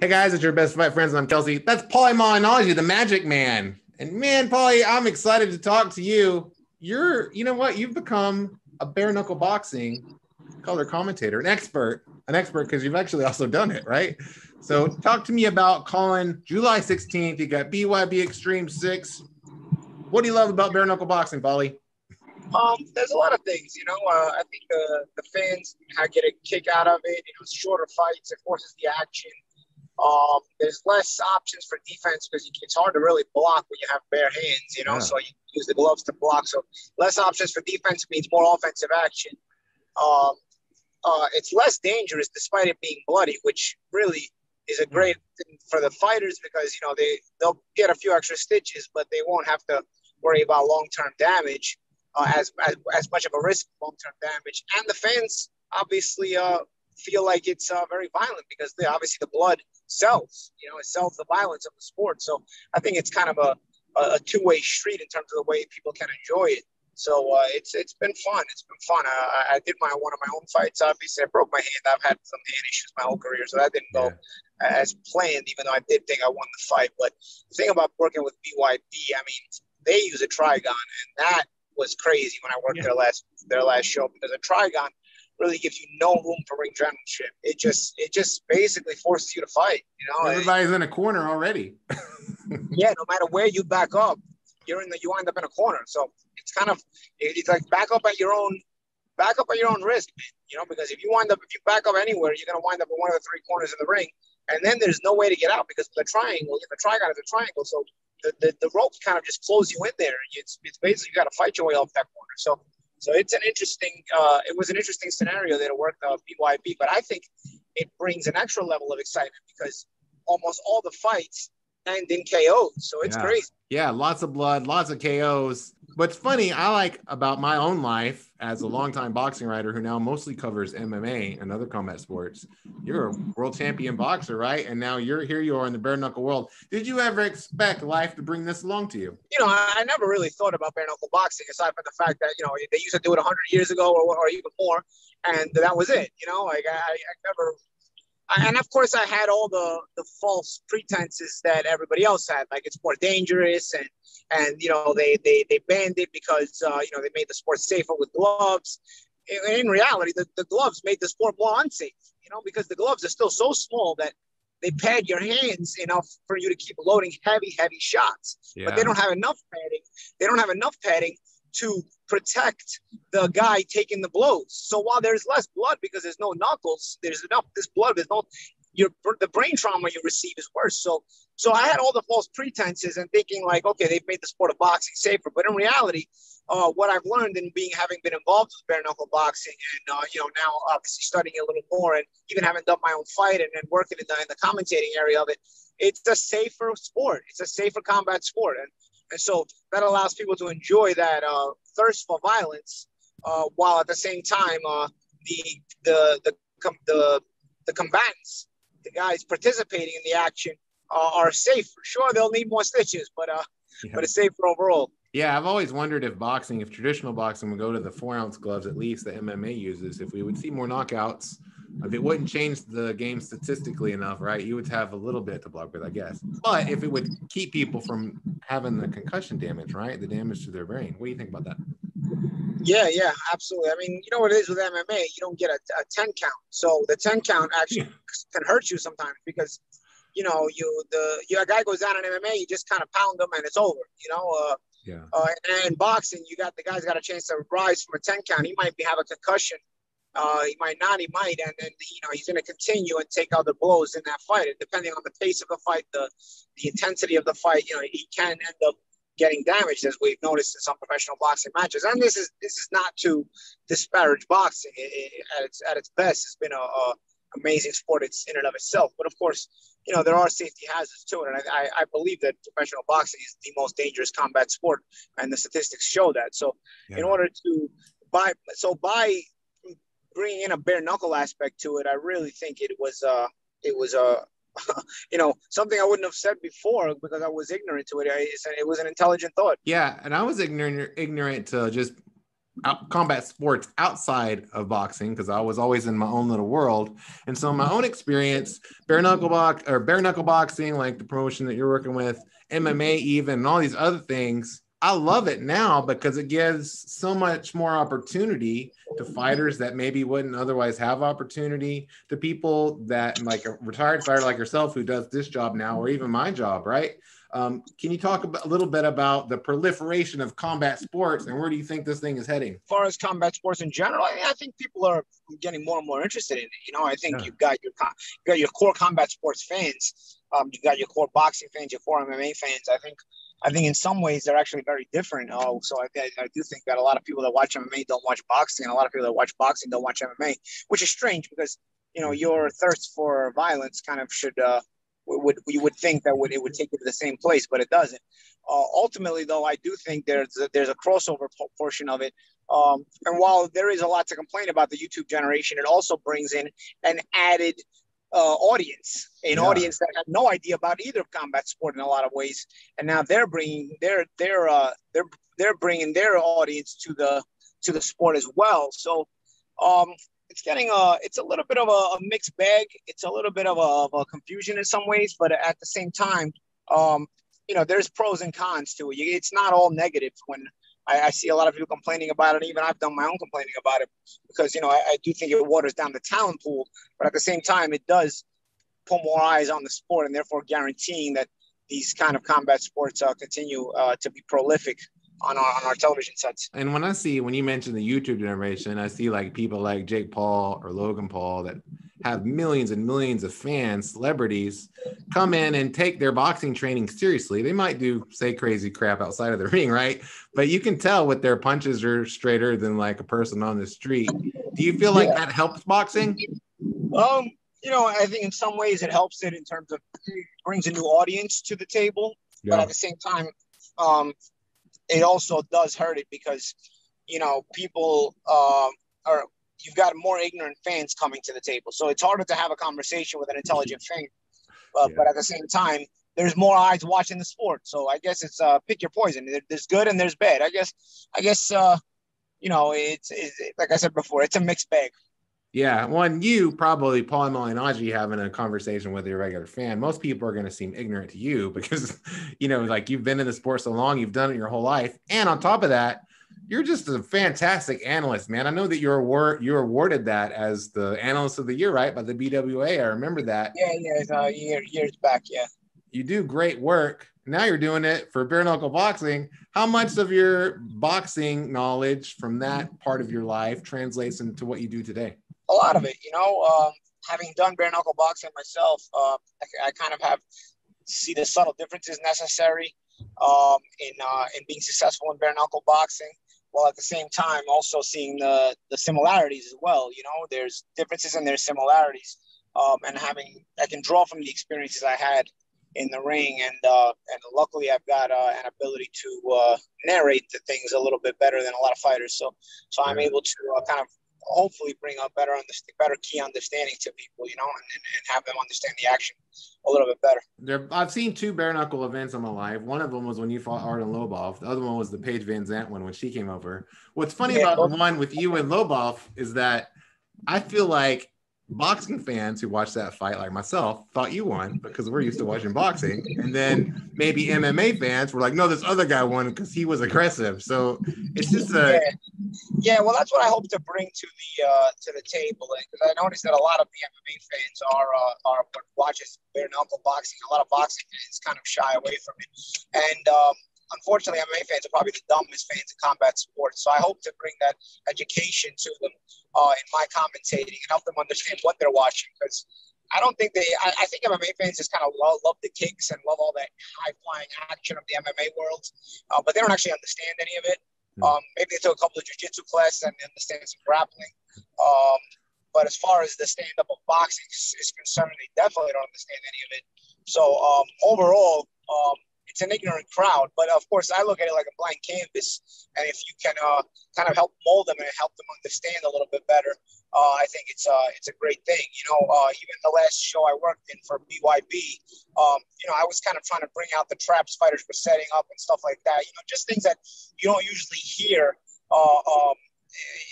Hey guys, it's your best fight friends, and I'm Kelsey. That's Paulie Malignaggi, the Magic Man. And man, Paulie, I'm excited to talk to you. You're, you know what? You've become a bare knuckle boxing color commentator, an expert, an expert because you've actually also done it, right? So talk to me about calling July 16th. You got BYB Extreme Six. What do you love about bare knuckle boxing, Paulie? Um, there's a lot of things, you know. Uh, I think the the fans get a kick out of it. You know, shorter fights, it forces the action. Um, there's less options for defense because it's hard to really block when you have bare hands, you know. Yeah. So you use the gloves to block. So less options for defense means more offensive action. Um, uh, it's less dangerous despite it being bloody, which really is a great thing for the fighters because you know they they'll get a few extra stitches, but they won't have to worry about long term damage uh, as, as as much of a risk of long term damage. And the fans obviously uh, feel like it's uh, very violent because they, obviously the blood sells. You know, it sells the violence of the sport. So I think it's kind of a, a two way street in terms of the way people can enjoy it. So uh, it's it's been fun. It's been fun. I, I did my one of my own fights. Obviously, I broke my hand. I've had some hand issues my whole career, so that didn't go yeah. as planned. Even though I did think I won the fight, but the thing about working with BYB, I mean, they use a trigon, and that was crazy when I worked yeah. their last their last show because a trigon really gives you no room for ring generalship. It just it just basically forces you to fight. You know, everybody's in a corner already. yeah, no matter where you back up, you're in the you wind up in a corner. So it's kind of it's like back up at your own back up at your own risk, you know, because if you wind up if you back up anywhere, you're gonna wind up in one of the three corners of the ring, and then there's no way to get out because the triangle, the trigon is a triangle, so the, the, the rope kind of just close you in there. It's, it's basically you got to fight your way off that corner. So so it's an interesting. Uh, it was an interesting scenario that it worked out BYB, but I think it brings an extra level of excitement because almost all the fights end in KOs. So it's yeah. crazy. Yeah, lots of blood, lots of KOs. What's funny, I like about my own life as a longtime boxing writer who now mostly covers MMA and other combat sports. You're a world champion boxer, right? And now you're here. You are in the bare knuckle world. Did you ever expect life to bring this along to you? You know, I, never really thought about bare knuckle boxing aside from the fact that you know they used to do it 100 years ago or, or even more, and that was it. You know, like I, I never and of course I had all the the false pretenses that everybody else had, like it's more dangerous, and and you know they they they banned it because uh, you know they made the sport safer with gloves. In, in reality, the, the gloves made the sport more unsafe, you know, because the gloves are still so small that they pad your hands enough for you to keep loading heavy, heavy shots. Yeah. But they don't have enough padding. They don't have enough padding to protect the guy taking the blows. So while there's less blood because there's no knuckles, there's enough this blood. There's no your the brain trauma you receive is worse. So so I had all the false pretenses and thinking like, okay, they've made the sport of boxing safer. But in reality, uh, what I've learned in being having been involved with bare knuckle boxing and uh, you know now obviously studying a little more and even having done my own fight and, and working in the, in the commentating area of it, it's a safer sport. It's a safer combat sport. And and so that allows people to enjoy that uh, thirst for violence, uh, while at the same time uh, the the the the the combatants, the guys participating in the action, uh, are safer. Sure, they'll need more stitches, but uh, yeah. but it's safer overall. Yeah, I've always wondered if boxing, if traditional boxing would go to the four ounce gloves, at least the MMA uses, if we would see more knockouts if it wouldn't change the game statistically enough, right, you would have a little bit to block with, I guess. But if it would keep people from having the concussion damage, right, the damage to their brain, what do you think about that? Yeah, yeah, absolutely. I mean, you know what it is with MMA, you don't get a, a 10 count. So the 10 count actually yeah. can hurt you sometimes because, you know, you the you, a guy goes down in MMA, you just kind of pound them and it's over, you know. Uh, yeah. Uh, and in boxing, you got the guy's got a chance to rise from a 10 count. He might be have a concussion uh, he might not, he might, and then you know he's going to continue and take other blows in that fight. And depending on the pace of the fight, the the intensity of the fight, you know, he can end up getting damaged, as we've noticed in some professional boxing matches. And this is this is not to disparage boxing. It, it, at its at its best, it's been a, a amazing sport it's in and of itself. But of course, you know there are safety hazards to it, and I, I, I believe that professional boxing is the most dangerous combat sport, and the statistics show that. So, yeah. in order to by so by bringing in a bare knuckle aspect to it, I really think it was uh it was a uh, you know something I wouldn't have said before because I was ignorant to it. I, it was an intelligent thought. Yeah, and I was ignorant ignorant to just combat sports outside of boxing because I was always in my own little world. And so, my own experience, bare knuckle box or bare knuckle boxing, like the promotion that you're working with, MMA, even, and all these other things. I love it now because it gives so much more opportunity to fighters that maybe wouldn't otherwise have opportunity to people that like a retired fighter like yourself who does this job now or even my job, right? Um, can you talk a little bit about the proliferation of combat sports and where do you think this thing is heading? As far as combat sports in general, I, mean, I think people are getting more and more interested in it. You know, I think yeah. you've got your you've got your core combat sports fans, um, you've got your core boxing fans, your core MMA fans. I think I think in some ways they're actually very different. Oh, so I, I, do think that a lot of people that watch MMA don't watch boxing, and a lot of people that watch boxing don't watch MMA, which is strange because you know your thirst for violence kind of should uh, would you would think that would it would take you to the same place, but it doesn't. Uh, ultimately, though, I do think there's a, there's a crossover portion of it. Um, and while there is a lot to complain about the YouTube generation, it also brings in an added uh, audience, an yeah. audience that had no idea about either combat sport in a lot of ways, and now they're bringing their their uh, they're they're bringing their audience to the to the sport as well. So um, it's getting a it's a little bit of a, a mixed bag. It's a little bit of a, of a, confusion in some ways, but at the same time, um, you know, there's pros and cons to it. It's not all negative when I, I, see a lot of people complaining about it. Even I've done my own complaining about it because you know I, I do think it waters down the talent pool, but at the same time, it does put more eyes on the sport and therefore guaranteeing that these kind of combat sports uh, continue uh, to be prolific on our, on our television sets. And when I see when you mention the YouTube generation, I see like people like Jake Paul or Logan Paul that have millions and millions of fans, celebrities come in and take their boxing training seriously. They might do say crazy crap outside of the ring, right? But you can tell with their punches are straighter than like a person on the street. Do you feel like yeah. that helps boxing? Um, you know, I think in some ways it helps it in terms of brings a new audience to the table, yeah. but at the same time, um, it also does hurt it because you know people um, are you've got more ignorant fans coming to the table, so it's harder to have a conversation with an intelligent fan. Uh, yeah. But at the same time, there's more eyes watching the sport, so I guess it's uh, pick your poison. There's good and there's bad. I guess I guess uh, you know it's, it's like I said before, it's a mixed bag. Yeah, one, you probably Paulie Malignaggi having a conversation with your regular fan. Most people are going to seem ignorant to you because, you know, like you've been in the sport so long, you've done it your whole life, and on top of that, you're just a fantastic analyst, man. I know that you're award you're awarded that as the analyst of the year, right, by the BWA. I remember that. Yeah, yeah, uh, year, years back, yeah. You do great work. Now you're doing it for bare knuckle boxing. How much of your boxing knowledge from that part of your life translates into what you do today? a lot of it. You know, um, having done bare knuckle boxing myself, uh, I, I, kind of have see the subtle differences necessary um, in uh, in being successful in bare knuckle boxing, while at the same time also seeing the the similarities as well. You know, there's differences and there's similarities, um, and having I can draw from the experiences I had in the ring, and uh, and luckily I've got uh, an ability to uh, narrate the things a little bit better than a lot of fighters. So so I'm able to uh, kind of hopefully bring a better understand, better key understanding to people, you know, and, and, have them understand the action a little bit better. There, I've seen two bare knuckle events in my life. One of them was when you fought Artem Lobov. The other one was the Paige Van Zant one when she came over. What's funny yeah, about the one with you and Lobov is that I feel like boxing fans who watched that fight, like myself, thought you won because we're used to watching boxing. And then maybe MMA fans were like, no, this other guy won because he was aggressive. So it's just a. Yeah. yeah. well, that's what I hope to bring to the uh, to the table because I noticed that a lot of the MMA fans are uh, are watches bare knuckle boxing. A lot of boxing fans kind of shy away from it, and um, unfortunately, MMA fans are probably the dumbest fans of combat sports. So I hope to bring that education to them uh, in my commentating and help them understand what they're watching. Because I don't think they, I, I, think MMA fans just kind of love, love the kicks and love all that high flying action of the MMA world, uh, but they don't actually understand any of it. Hmm. Um, maybe they took a couple of jiu-jitsu classes and understand some grappling. Um, but as far as the stand-up of boxing is, is concerned, they definitely don't understand any of it. So um, overall, um, it's an ignorant crowd. But of course, I look at it like a blank canvas, and if you can uh, kind of help mold them and help them understand a little bit better, uh, I think it's uh, it's a great thing. You know, uh, even the last show I worked in for BYB, um, you know, I was kind of trying to bring out the traps fighters were setting up and stuff like that. You know, just things that you don't usually hear uh, um,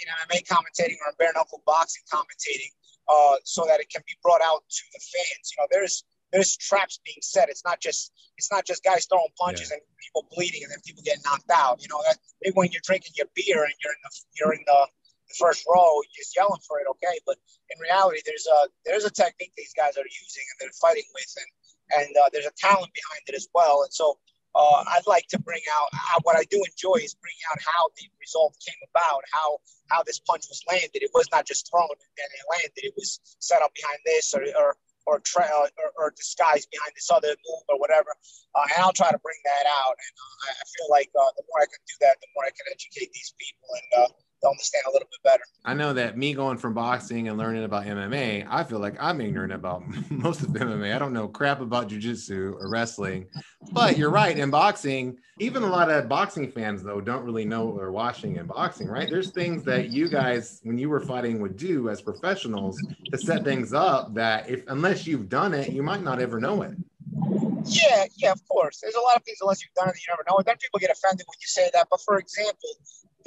in MMA commentating or in bare knuckle boxing commentating, uh, so that it can be brought out to the fans. You know, there's there's traps being set. It's not just it's not just guys throwing punches yeah. and people bleeding and then people getting knocked out. You know, that maybe when you're drinking your beer and you're in the you're in the, the first row, you're just yelling for it, okay. But in reality, there's a there's a technique these guys are using and they're fighting with, and and uh, there's a talent behind it as well. And so uh, I'd like to bring out how, what I do enjoy is bringing out how the result came about, how how this punch was landed. It was not just thrown and then it landed. It was set up behind this or or or, tra- or, or disguised behind this other move or whatever. Uh, and I'll try to bring that out. And uh, I feel like uh, the more I can do that, the more I can educate these people and uh, understand a little bit better. I know that me going from boxing and learning about MMA, I feel like I'm ignorant about most of MMA. I don't know crap about jujitsu or wrestling. But you're right. In boxing, even a lot of boxing fans though don't really know what they're watching in boxing, right? There's things that you guys, when you were fighting, would do as professionals to set things up that if unless you've done it, you might not ever know it. Yeah, yeah, of course. There's a lot of things unless you've done it, you never know. And then people get offended when you say that. But for example,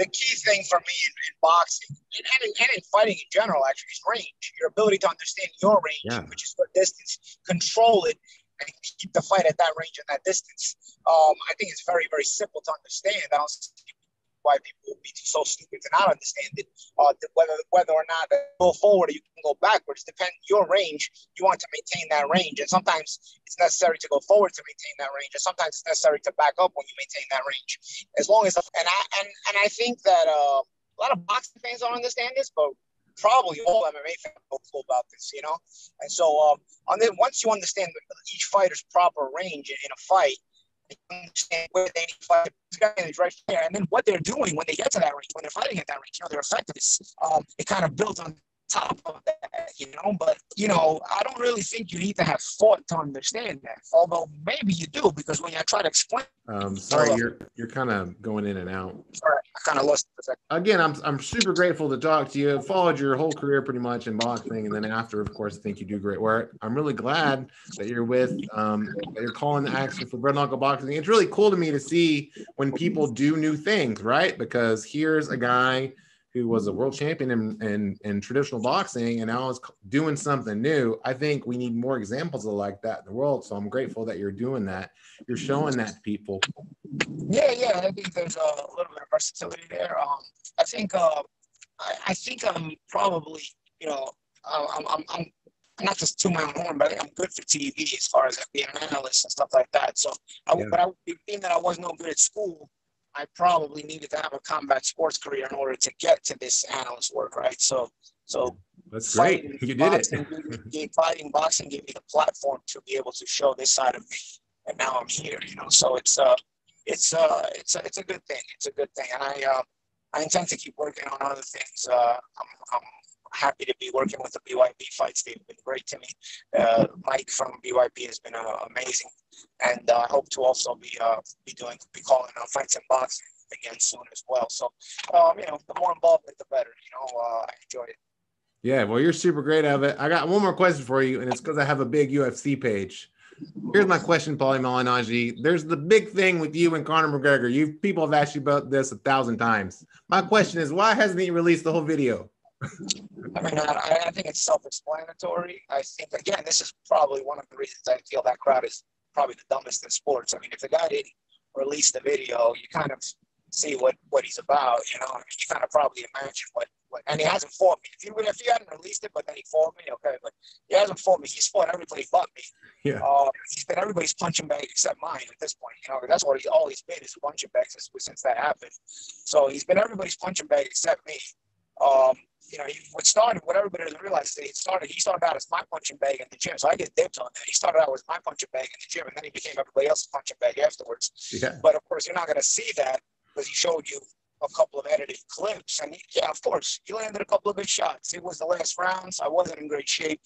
the key thing for me in, in boxing and, and, in, and, in, fighting in general actually is range. Your ability to understand your range, yeah. which is your distance, control it, and keep the fight at that range and that distance. Um, I think it's very, very simple to understand. I don't see why people would be so stupid to not understand it. Uh, whether whether or not go forward or you can go backwards, depend your range. You want to maintain that range, and sometimes it's necessary to go forward to maintain that range, and sometimes it's necessary to back up when you maintain that range. As long as and I and and I think that uh, a lot of boxing fans don't understand this, but probably all MMA fans know about this, you know. And so, um, on then once you understand each fighter's proper range in a fight, understand where they need to fight this guy is right there, and then what they're doing when they get to that range, when they're fighting at that range, you know, their effectiveness. Um, it kind of builds on top of that, you know. But you know, I don't really think you need to have fought to understand that. Although maybe you do, because when I try to explain. Um, sorry, you're you're kind of going in and out. Sorry, I kind of lost the Again, I'm I'm super grateful to talk to you. followed your whole career pretty much in boxing, and then after, of course, I think you do great work. I'm really glad that you're with um, that you're calling the action for Bare Knuckle Boxing. It's really cool to me to see when people do new things, right? Because here's a guy who was a world champion in, in, in, traditional boxing and now is doing something new. I think we need more examples of like that in the world. So I'm grateful that you're doing that. You're showing that to people. Yeah, yeah. I think there's a little bit of versatility there. Um, I think uh, I, I, think I'm probably, you know, I'm, I'm, I'm not just to my own horn, but I think I'm good for TV as far as being an analyst and stuff like that. So, I, yeah. but I, being that I was no good at school, I probably needed to have a combat sports career in order to get to this analyst work, right? So, so that's great. You did it. gave, fighting boxing gave me the platform to be able to show this side of me, and now I'm here. You know, so it's uh, it's uh, it's a, it's a good thing. It's a good thing, and I uh, I intend to keep working on other things. Uh, I'm, I'm happy to be working with the BYB fights. They've been great to me. Uh, Mike from BYB has been uh, amazing, and uh, I hope to also be uh, be doing be calling uh, fights in boxing again soon as well. So, um, you know, the more involvement, the better. You know, I enjoy it. Yeah, well, you're super great at it. I got one more question for you, and it's because I have a big UFC page. Here's my question, Paulie Malignaggi. There's the big thing with you and Conor McGregor. You people have asked you about this a thousand times. My question is, why hasn't he released the whole video? I mean, I, I think it's self-explanatory. I think again, this is probably one of the reasons I feel that crowd is probably the dumbest in sports. I mean, if the guy didn't release the video, you kind of see what what he's about. You know, I mean, you kind of probably imagine what. what and he hasn't fought me. If he if he hadn't released it, but then he fought me, okay. But he hasn't fought me. He's fought everybody but me. Yeah. Uh, he's been everybody's punching bag except mine at this point. You know, that's what he's all he's been is punching bags since, since that happened. So he's been everybody's punching bag except me. Um, you know, he, what started, what everybody doesn't realize is he started, he started out as my punching bag in the gym. So I get dibs on that. He started out as my punching bag in the gym and then he became everybody else's punching bag afterwards. Yeah. But of course, you're not going to see that because he showed you a couple of edited clips. And he, yeah, of course, he landed a couple of good shots. It was the last rounds. I wasn't in great shape.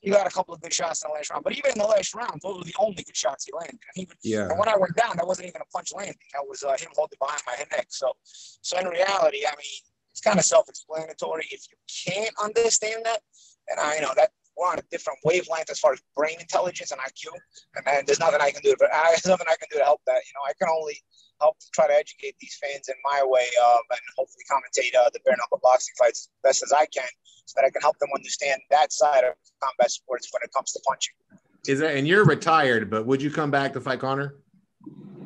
He got a couple of good shots in the last round. But even in the last round, those were the only good shots he landed. And, he, yeah. and when I went down, that wasn't even a punch landing. That was uh, him holding behind my neck. So, so in reality, I mean, it's kind of self-explanatory. If you can't understand that, and I you know that we're on a different wavelength as far as brain intelligence and IQ, and, and there's nothing I can do. To, there's nothing I can do to help that. You know, I can only help try to educate these fans in my way, um, and hopefully commentate uh, the bare knuckle boxing fights as best as I can, so that I can help them understand that side of combat sports when it comes to punching. Is that and you're retired, but would you come back to fight Conor?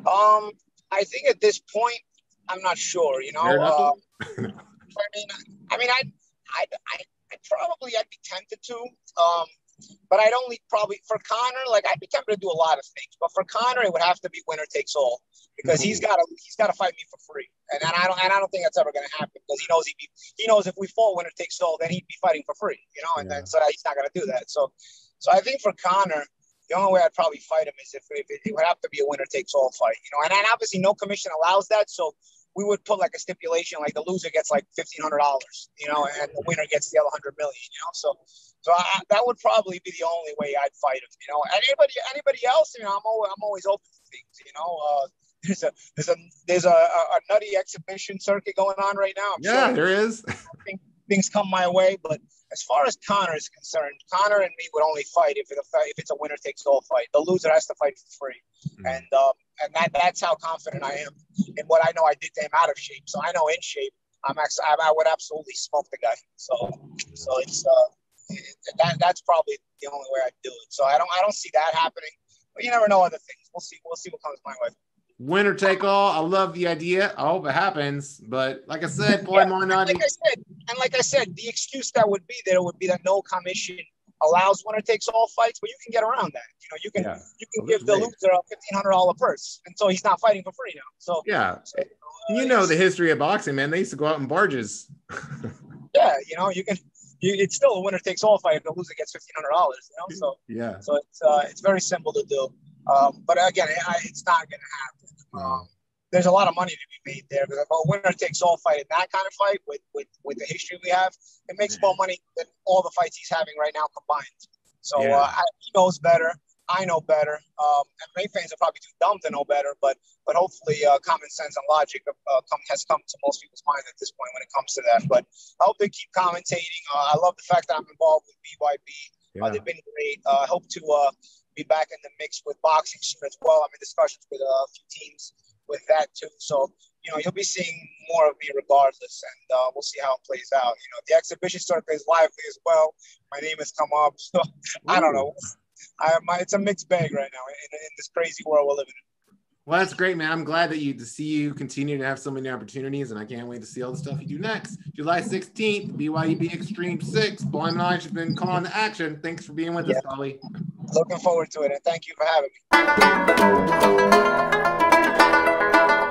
Um, I think at this point, I'm not sure. You know, uh, I mean, I mean, I, I, I, I probably I'd be tempted to. Um, but I'd only probably for Conor, like I'd be tempted to do a lot of things. But for Conor, it would have to be winner takes all because he's got to he's got to fight me for free, and, and I don't and I don't think that's ever going to happen because he knows he he knows if we fall winner takes all, then he'd be fighting for free, you know, and yeah. then so that he's not going to do that. So, so I think for Conor, the only way I'd probably fight him is if, if it, it, would have to be a winner takes all fight, you know, and, and obviously no commission allows that, so we would put like a stipulation like the loser gets like fifteen hundred dollars, you know, and the winner gets the other hundred million, you know. So, so I, that would probably be the only way I'd fight him, you know. Anybody, anybody else, you know, I'm always, I'm always open to things, you know. Uh, there's a there's a there's a, a, nutty exhibition circuit going on right now. I'm yeah, sure there is. things come my way, but as far as Conor is concerned, Conor and me would only fight if, it, if it's a winner takes all fight. The loser has to fight for free, mm-hmm. and um, and that that's how confident I am in what I know I did to him out of shape. So I know in shape, I'm actually I, I would absolutely smoke the guy. So so it's uh that that's probably the only way I do it. So I don't I don't see that happening. But you never know other things. We'll see. We'll see what comes my way winner take all. I love the idea. I hope it happens. But like I said, boy, yeah, like I said, and like I said, the excuse that would be there would be that no commission allows winner takes all fights, but you can get around that. You know, you can yeah. you can give the loser a fifteen hundred dollar purse, and so he's not fighting for free now. So yeah, so, uh, you know the history of boxing, man. They used to go out in barges. yeah, you know, you can. You, it's still a winner takes all fight the loser gets fifteen hundred dollars. You know, so yeah, so it's uh, it's very simple to do. Um, but again, it, it's not going to happen. Um, there's a lot of money to be made there. Because a winner takes all fight in that kind of fight with, with, with the history we have, it makes more money than all the fights he's having right now combined. So yeah. uh, he knows better. I know better. Um, MMA fans are probably too dumb to know better, but but hopefully uh, common sense and logic uh, come, has come to most people's minds at this point when it comes to that. But I hope they keep commentating. Uh, I love the fact that I'm involved with BYB. Uh, yeah. they've been great. Uh, I hope to uh, be back in the mix with boxing soon as well. I'm in discussions with a few teams with that too. So, you know, you'll be seeing more of me regardless, and uh, we'll see how it plays out. You know, the exhibition circuit is lively as well. My name has come up, so I don't know. I my, it's a mixed bag right now in, in this crazy world we're living in. Well, that's great, man. I'm glad that you to see you continue to have so many opportunities, and I can't wait to see all the stuff you do next. July 16th, BYB Extreme Six. Boy Knowledge has been calling to action. Thanks for being with yeah. us, Paulie. Looking forward to it, and thank you for having me.